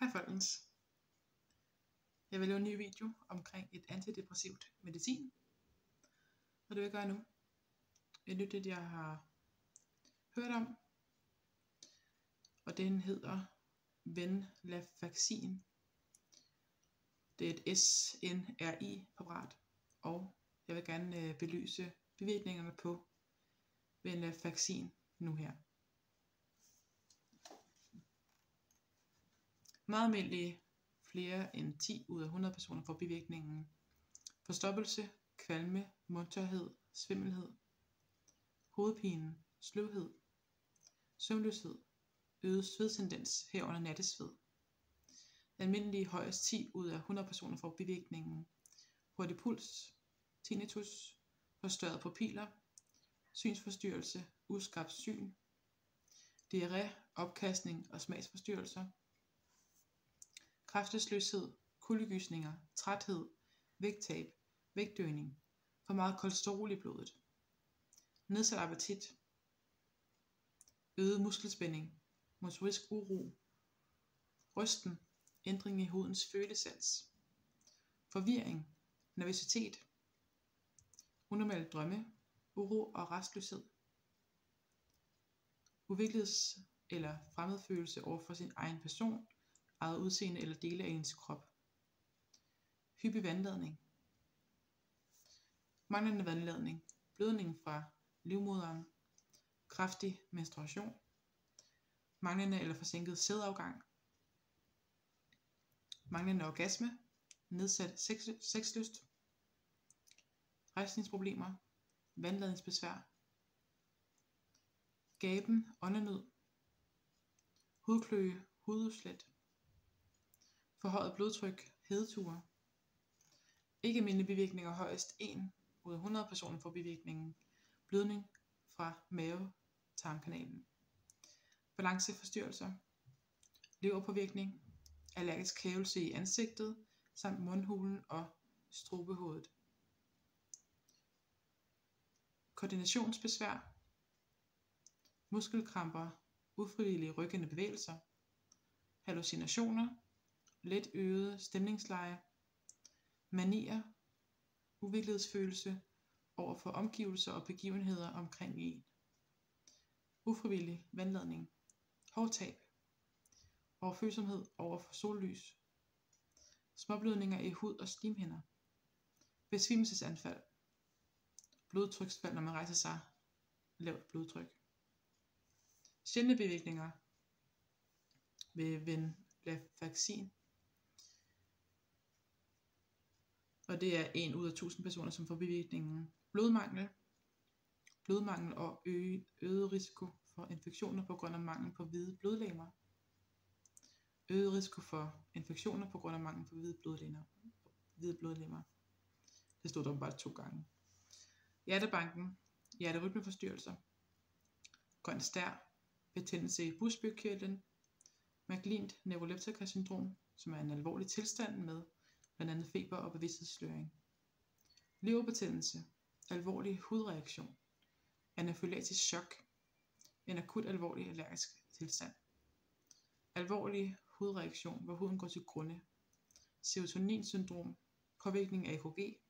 Hej folkens. Jeg vil lave en ny video omkring et antidepressivt medicin. Og det vil jeg gøre nu. Et nyt det jeg har hørt om. Og den hedder Venlafaxin. Det er et SNRI præparat. Og jeg vil gerne øh, belyse bivirkningerne på Venlafaxin nu her. Meget almindelige flere end 10 ud af 100 personer får bivirkningen. Forstoppelse, kvalme, mundtørhed, svimmelhed, hovedpine, sløvhed, søvnløshed, øget svedtendens herunder nattesved. Almindelige højst 10 ud af 100 personer får bivirkningen. Hurtig puls, tinnitus, forstørrede pupiller, synsforstyrrelse, uskarpt syn, diarré, opkastning og smagsforstyrrelser, kræftesløshed, kuldegysninger, træthed, vægttab, vægtøgning, for meget kolesterol i blodet, nedsat appetit, øget muskelspænding, motorisk uro, rysten, ændring i hudens følesans, forvirring, nervøsitet, unormale drømme, uro og restløshed, uvikleds- eller fremmedfølelse over for sin egen person, eget udseende eller dele af ens krop. Hyppig vandladning. Manglende vandladning. Blødning fra livmoderen. Kraftig menstruation. Manglende eller forsinket sædafgang. Manglende orgasme. Nedsat sex, sexlyst. Rejsningsproblemer. Vandladningsbesvær. Gaben, åndenød. Hudkløe, hududslæt forhøjet blodtryk, hedeture. Ikke almindelige bivirkninger højst 1 ud af 100 personer får bivirkningen. Blødning fra mave-tarmkanalen. Balanceforstyrrelser, leverpåvirkning, allergisk hævelse i ansigtet samt mundhulen og strubehovedet. Koordinationsbesvær, muskelkramper, ufrivillige ryggende bevægelser, hallucinationer, let øget stemningsleje, manier, uviklighedsfølelse over for omgivelser og begivenheder omkring en, ufrivillig vandladning, hårtab, overfølsomhed over for sollys, småblødninger i hud og slimhinder, besvimelsesanfald, blodtryksfald, når man rejser sig, lavt blodtryk. Sjældne bivirkninger ved venlafaxin. Og det er en ud af 1000 personer, som får bivirkningen blodmangel, blodmangel og øge, øget risiko for infektioner på grund af mangel på hvide blodlegemer, øget risiko for infektioner på grund af mangel på hvide blodlegemer. Hvide blodlegemer. Det stod der bare to gange. Hjertebanken, hjerterytmeforstyrrelser, grøn stær, betændelse i busbygkirtlen, Maglint neuroleptikasyndrom, som er en alvorlig tilstand med blandt andet feber og bevidsthedssløring. Leverbetændelse, alvorlig hudreaktion, anafylaktisk chok, en akut alvorlig allergisk tilstand. Alvorlig hudreaktion, hvor huden går til grunde. Serotoninsyndrom, påvirkning af EKG,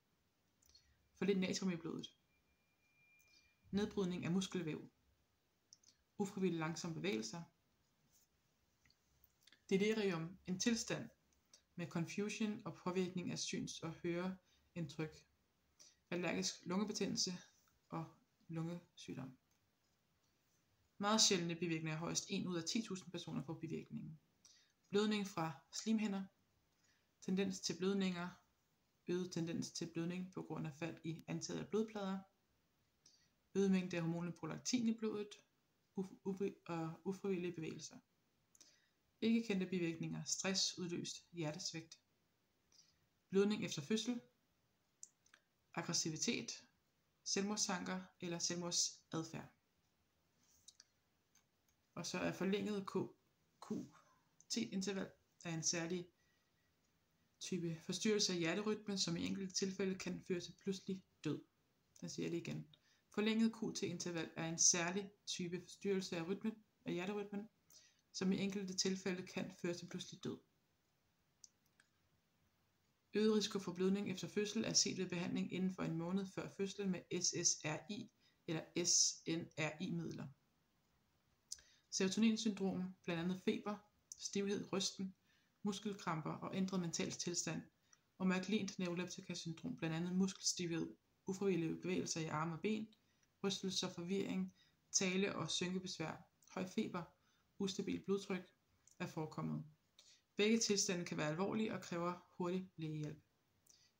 for lidt natrium i blodet. Nedbrydning af muskelvæv. Ufrivillig langsomme bevægelser. Delirium, en tilstand, med confusion og påvirkning af syns- og høreindtryk, allergisk lungebetændelse og lungesygdom. Meget sjældne bivirkninger højst 1 ud af 10.000 personer får bivirkningen. Blødning fra slimhinder, tendens til blødninger, øget tendens til blødning på grund af fald i antallet af blodplader, øget mængde af hormonet prolaktin i blodet og ufrivillige bevægelser. Ikke kendte bivirkninger, stress udløst hjertesvigt, blødning efter fødsel, aggressivitet, selvmordstanker eller selvmordsadfærd. Og så er forlænget QT-interval er en særlig type forstyrrelse af hjerterytmen, som i enkelte tilfælde kan føre til pludselig død. Jeg siger det igen. Forlænget QT-interval er en særlig type forstyrrelse af, rytmen, af hjerterytmen, som i enkelte tilfælde kan føre til pludselig død Øget risiko for blødning efter fødsel er set ved behandling inden for en måned før fødslen med SSRI eller SNRI-midler. Serotoninsyndrom, blandt andet feber, stivhed, rysten, muskelkramper og ændret mental tilstand, og Mclean neuroleptica syndrom, blandt andet muskelstivhed, ufrivillige bevægelser i arme og ben, rystelser, forvirring, tale- og synkebesvær, høj feber, ustabil blodtryk er forekommet. Begge tilstande kan være alvorlige og kræver hurtig lægehjælp.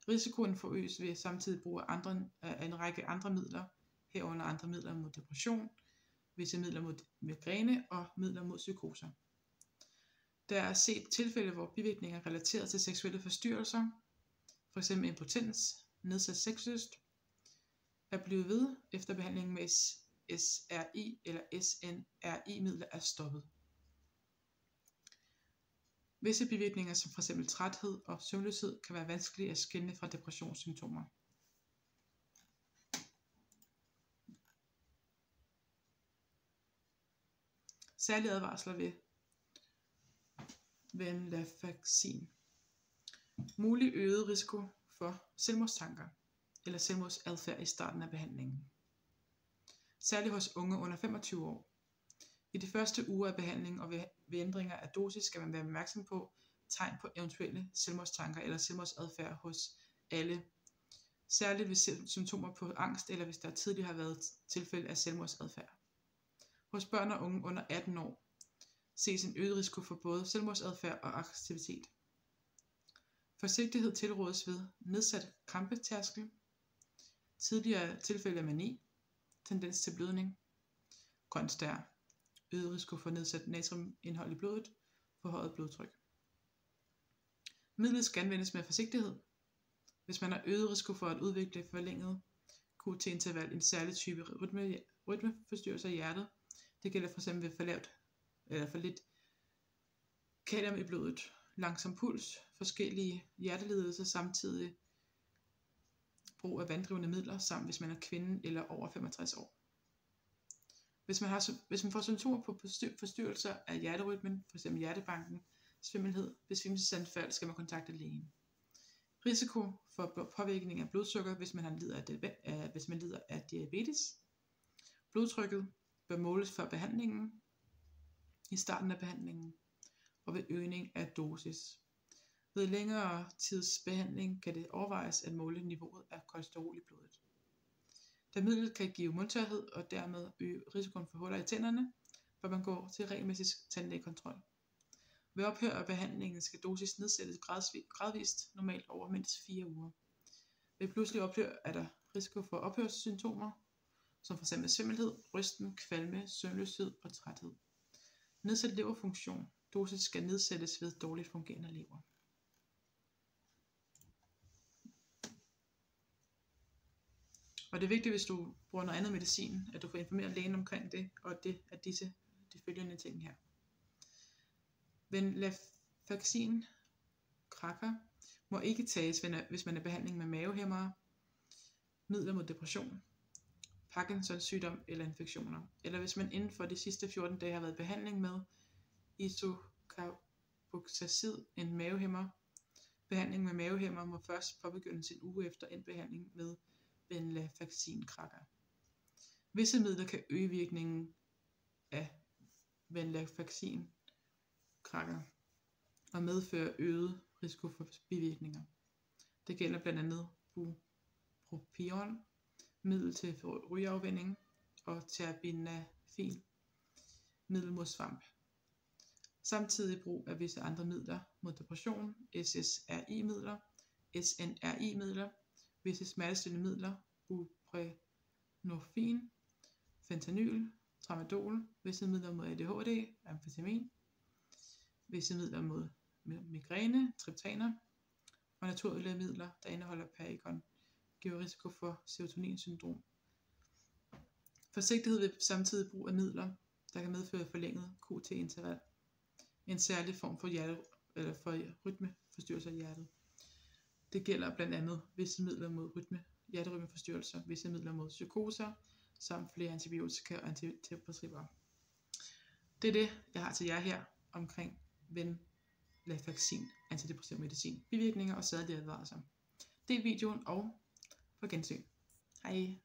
Risikoen forøges ved samtidig brug af, andre, af en række andre midler, herunder andre midler mod depression, visse midler mod migræne og midler mod psykoser. Der er set tilfælde, hvor bivirkninger relateret til seksuelle forstyrrelser, f.eks. impotens, nedsat sexlyst, er blevet ved efter behandling med SRI eller SNRI-midler er stoppet. Visse bivirkninger som f.eks. træthed og søvnløshed kan være vanskelige at skelne fra depressionssymptomer. Særlige advarsler ved venlafaxin. Mulig øget risiko for selvmordstanker eller selvmordsadfærd i starten af behandlingen. Særligt hos unge under 25 år. I de første uger af behandlingen og ved, ved ændringer af dosis skal man være opmærksom på tegn på eventuelle selvmordstanker eller selvmordsadfærd hos alle. Særligt ved symptomer på angst eller hvis der tidligere har været tilfælde af selvmordsadfærd. Hos børn og unge under 18 år ses en øget risiko for både selvmordsadfærd og aktivitet. Forsigtighed tilrådes ved nedsat krampetærskel, tidligere tilfælde af mani, tendens til blødning, grøn stær, øget risiko for nedsat natriumindhold i blodet, forhøjet blodtryk. Midlet skal anvendes med forsigtighed. Hvis man har øget risiko for at udvikle forlænget QT-interval, en særlig type rytme, rytmeforstyrrelse af hjertet, det gælder f.eks. ved for lavt eller for lidt kalium i blodet, langsom puls, forskellige hjertelidelser samtidig brug af vanddrivende midler, samt hvis man er kvinde eller over 65 år. Hvis man, har, hvis man får symptomer på forstyrrelser af hjerterytmen, f.eks. hjertebanken, svimmelhed, besvimelsesanfald, skal man kontakte lægen. Risiko for påvirkning af blodsukker, hvis man, har lider af, hvis man lider af diabetes. Blodtrykket bør måles før behandlingen, i starten af behandlingen og ved øgning af dosis. Ved længere tids behandling kan det overvejes at måle niveauet af kolesterol i blodet. Da midlet kan give mundtørhed og dermed øge risikoen for huller i tænderne, bør man gå til regelmæssig tandlægekontrol. Ved ophør af behandlingen skal dosis nedsættes gradvist, normalt over mindst 4 uger. Ved pludselig ophør er der risiko for ophørssymptomer, som f.eks. svimmelhed, rysten, kvalme, søvnløshed og træthed. Nedsat leverfunktion. Dosis skal nedsættes ved dårligt fungerende lever. Og det er vigtigt, hvis du bruger noget andet medicin, at du får informeret lægen omkring det, og det er disse de følgende ting her. Venlafaxin krakker må ikke tages, hvis man er behandling med mavehæmmere, midler mod depression, Parkinsons sygdom eller infektioner, eller hvis man inden for de sidste 14 dage har været i behandling med isocarboxacid, en mavehæmmer. Behandling med mavehæmmer må først påbegyndes en uge efter en behandling med venlafaxin-krakker. Visse midler kan øge virkningen af venlafaxin-krakker og medføre øget risiko for bivirkninger. Det gælder blandt andet bupropion, middel til rygeafvinding og terbinafin, middel mod svamp. Samtidig brug af visse andre midler mod depression, SSRI-midler, SNRI-midler, visse smertestillende midler, buprenorfin, fentanyl, tramadol, visse midler mod ADHD, amfetamin, visse midler mod migræne, triptaner og naturlige midler, der indeholder perigon giver risiko for serotoninsyndrom. Forsigtighed ved samtidig brug af midler, der kan medføre forlænget QT-interval. En særlig form for, hjerte, eller for rytmeforstyrrelser i hjertet. Det gælder blandt andet visse midler mod rytme, hjerterytmeforstyrrelser, visse midler mod psykoser, samt flere antibiotika og antidepressiva. Det er det, jeg har til jer her omkring ven vaccin, antidepressiv medicin, bivirkninger og særlige advarsler. Del videoen og på gensyn. Hej.